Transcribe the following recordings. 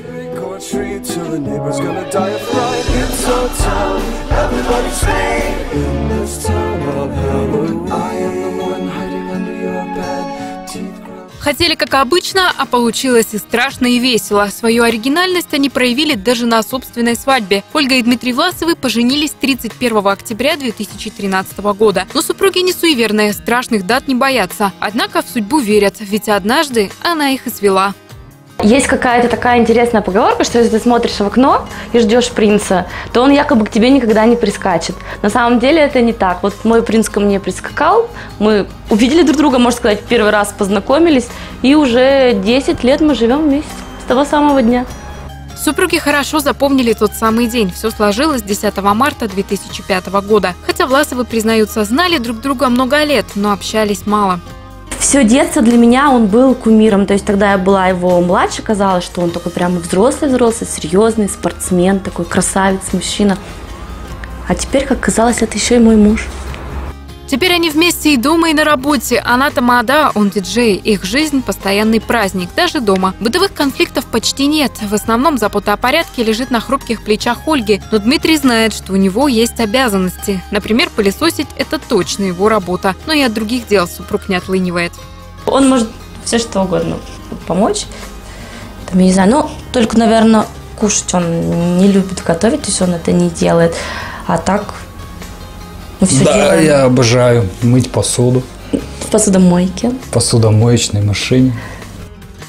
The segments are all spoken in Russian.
Trick or treat till the neighbor's gonna die of fright. It's our town, everybody scream. In this town of Halloween, I am the one hiding under your bed. Хотели как обычно, а получилось и страшно, и весело. Свою оригинальность они проявили даже на собственной свадьбе. Ольга и Дмитрий Власовы поженились 31 октября 2013 года. Но супруги не суеверные, страшных дат не боятся. Однако в судьбу верят, ведь однажды она их и свела. Есть какая-то такая интересная поговорка, что если ты смотришь в окно и ждешь принца, то он якобы к тебе никогда не прискачет. На самом деле это не так. Вот мой принц ко мне прискакал, мы увидели друг друга, можно сказать, первый раз познакомились, и уже 10 лет мы живем вместе с того самого дня. Супруги хорошо запомнили тот самый день. Все сложилось 10 марта 2005 года. Хотя Власовы, признаются, знали друг друга много лет, но общались мало. Все детство для меня он был кумиром. То есть тогда я была его младше, казалось, что он такой прямо взрослый-взрослый, серьезный спортсмен, такой красавец, мужчина. А теперь, как казалось, это еще и мой муж. Теперь они вместе и дома, и на работе. Она тамада, он диджей. Их жизнь – постоянный праздник, даже дома. Бытовых конфликтов почти нет. В основном забота о порядке лежит на хрупких плечах Ольги. Но Дмитрий знает, что у него есть обязанности. Например, пылесосить – это точно его работа. Но и от других дел супруг не отлынивает. Он может все что угодно помочь. Там, я не знаю, ну, только, наверное, кушать он не любит готовить, то есть он это не делает. А так мы все да, делаем я обожаю мыть посуду в посудомойке. в посудомоечной машине.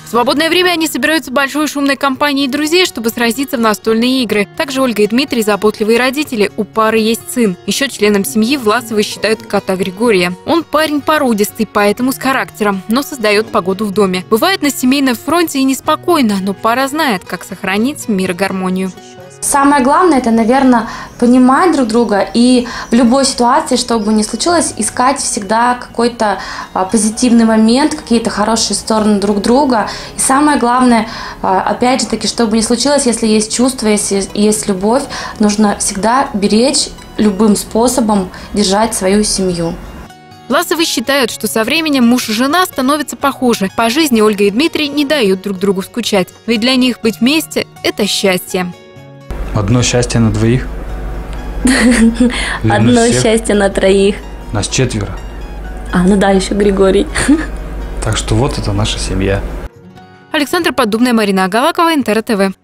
В свободное время они собираются большой шумной компанией друзей, чтобы сразиться в настольные игры. Также Ольга и Дмитрий – заботливые родители. У пары есть сын. Еще членом семьи Власовы считают кота Григория. Он парень породистый, поэтому с характером, но создает погоду в доме. Бывает на семейном фронте и неспокойно, но пара знает, как сохранить мир и гармонию. Самое главное, это, наверное, понимать друг друга и в любой ситуации, что бы ни случилось, искать всегда какой-то а, позитивный момент, какие-то хорошие стороны друг друга. И самое главное, а, опять же таки, что бы ни случилось, если есть чувство, если есть любовь, нужно всегда беречь любым способом держать свою семью. Власовы считают, что со временем муж и жена становятся похожи. По жизни Ольга и Дмитрий не дают друг другу скучать. Ведь для них быть вместе – это счастье. Одно счастье на двоих. Одно счастье на троих. Нас четверо. А, ну да, еще Григорий. Так что вот это наша семья. Александр Поддубная, Марина Агалакова, Интер ТВ.